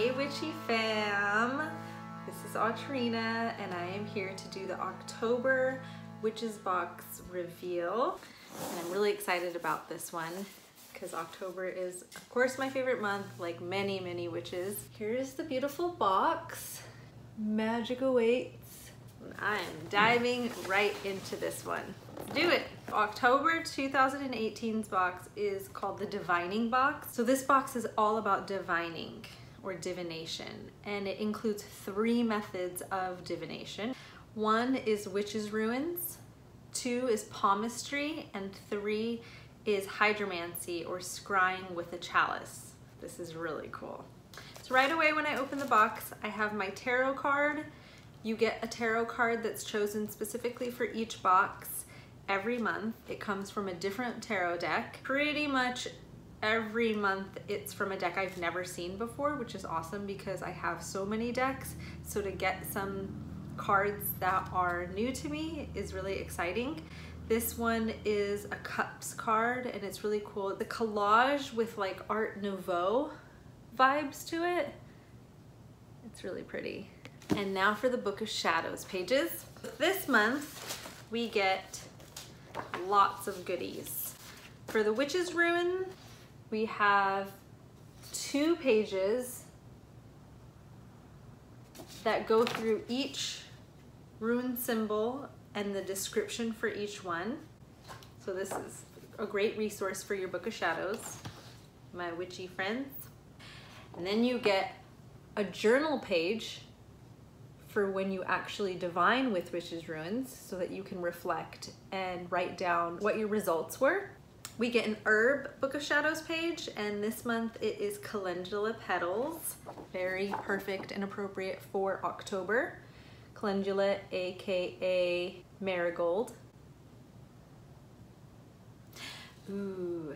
Hey Witchy fam! This is Atourina and I am here to do the October Witches Box reveal. And I'm really excited about this one because October is of course my favorite month like many many witches. Here's the beautiful box. Magic awaits. I am diving right into this one. Let's do it. October 2018's box is called the Divining Box. So this box is all about divining or divination and it includes three methods of divination. One is witches runes, two is palmistry, and three is hydromancy or scrying with a chalice. This is really cool. So right away when I open the box, I have my tarot card. You get a tarot card that's chosen specifically for each box every month. It comes from a different tarot deck. Pretty much every month it's from a deck I've never seen before, which is awesome because I have so many decks. So to get some cards that are new to me is really exciting. This one is a cups card and it's really cool. The collage with like Art Nouveau vibes to it. It's really pretty. And now for the Book of Shadows pages. This month we get lots of goodies. For the Witch's Rune, we have two pages that go through each rune symbol and the description for each one. So this is a great resource for your Book of Shadows, my witchy friends. And then you get a journal page for when you actually divine with Witch's Runes so that you can reflect and write down what your results were. We get an herb Book of Shadows page and this month it is calendula petals. Very perfect and appropriate for October. Calendula aka marigold. Ooh,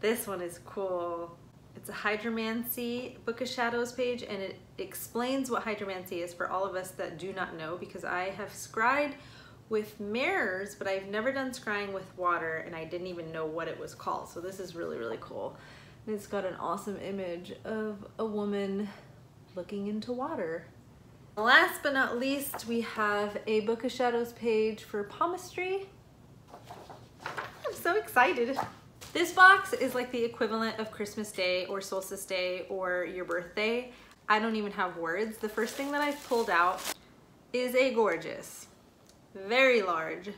this one is cool. It's a hydromancy Book of Shadows page and it explains what hydromancy is for all of us that do not know because I have scryed with mirrors, but I've never done scrying with water and I didn't even know what it was called. So this is really, really cool. And it's got an awesome image of a woman looking into water. Last but not least, we have a Book of Shadows page for palmistry. I'm so excited. This box is like the equivalent of Christmas Day or Solstice Day or your birthday. I don't even have words. The first thing that I've pulled out is a gorgeous very large,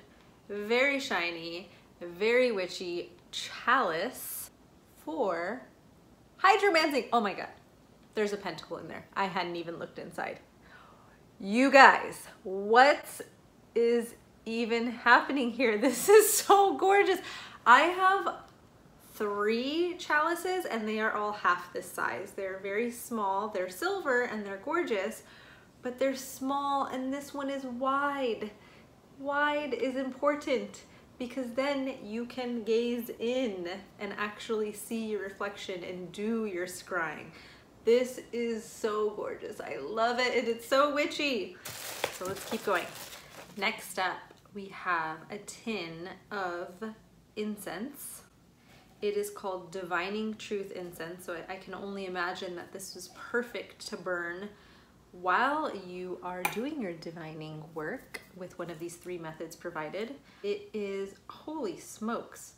very shiny, very witchy chalice for hydromancy. Oh my God, there's a pentacle in there. I hadn't even looked inside. You guys, what is even happening here? This is so gorgeous. I have three chalices and they are all half this size. They're very small, they're silver and they're gorgeous, but they're small and this one is wide wide is important because then you can gaze in and actually see your reflection and do your scrying. This is so gorgeous. I love it and it's so witchy. So let's keep going. Next up, we have a tin of incense. It is called Divining Truth Incense, so I can only imagine that this was perfect to burn while you are doing your divining work with one of these three methods provided, it is, holy smokes,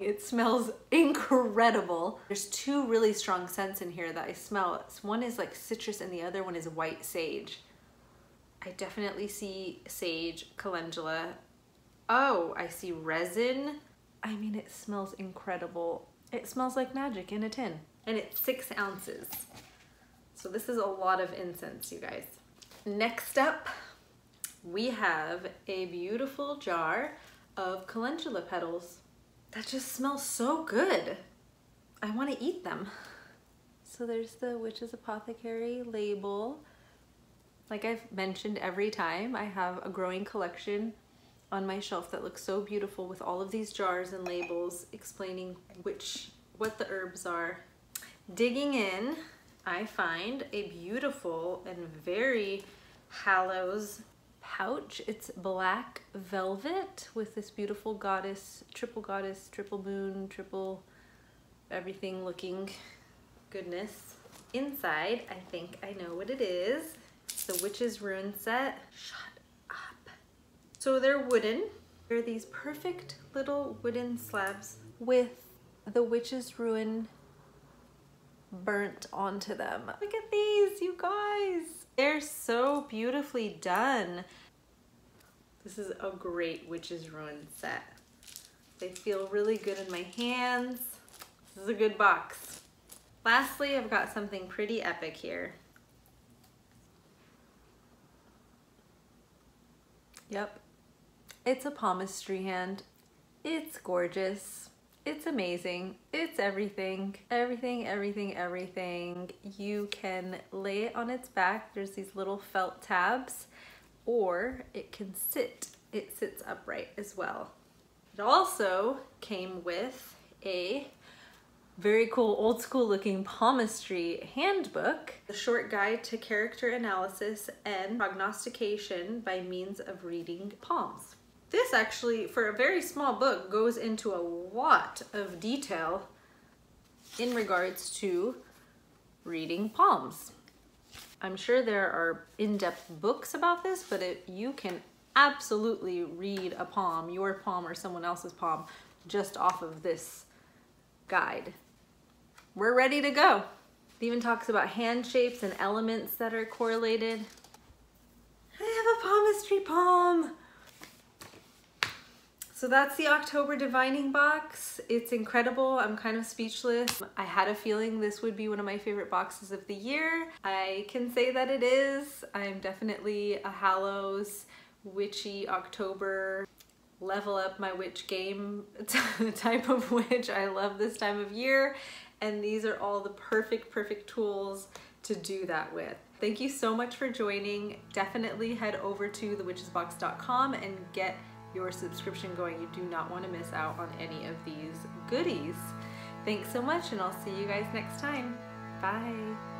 it smells incredible. There's two really strong scents in here that I smell. One is like citrus and the other one is white sage. I definitely see sage, calendula. Oh, I see resin. I mean, it smells incredible. It smells like magic in a tin. And it's six ounces. So this is a lot of incense, you guys. Next up, we have a beautiful jar of calendula petals that just smells so good. I want to eat them. So there's the Witch's Apothecary label. Like I've mentioned every time, I have a growing collection on my shelf that looks so beautiful with all of these jars and labels explaining which what the herbs are. Digging in, I find a beautiful and very Hallows pouch. It's black velvet with this beautiful goddess, triple goddess, triple moon, triple everything looking goodness. Inside, I think I know what it is. It's the Witch's Rune set. Shut up. So they're wooden. They're these perfect little wooden slabs with the Witch's Rune burnt onto them. Look at these, you guys. They're so beautifully done. This is a great Witch's Rune set. They feel really good in my hands. This is a good box. Lastly, I've got something pretty epic here. Yep, it's a palmistry hand. It's gorgeous. It's amazing. It's everything. Everything, everything, everything. You can lay it on its back. There's these little felt tabs or it can sit. It sits upright as well. It also came with a very cool old school looking palmistry handbook, a short guide to character analysis and prognostication by means of reading palms. This actually, for a very small book, goes into a lot of detail in regards to reading palms. I'm sure there are in-depth books about this, but it, you can absolutely read a palm, your palm or someone else's palm, just off of this guide. We're ready to go. It even talks about hand shapes and elements that are correlated. I have a palmistry palm. So that's the October Divining box. It's incredible. I'm kind of speechless. I had a feeling this would be one of my favorite boxes of the year. I can say that it is. I'm definitely a Hallows witchy October level up my witch game type of witch. I love this time of year and these are all the perfect, perfect tools to do that with. Thank you so much for joining. Definitely head over to thewitchesbox.com and get your subscription going. You do not want to miss out on any of these goodies. Thanks so much and I'll see you guys next time. Bye.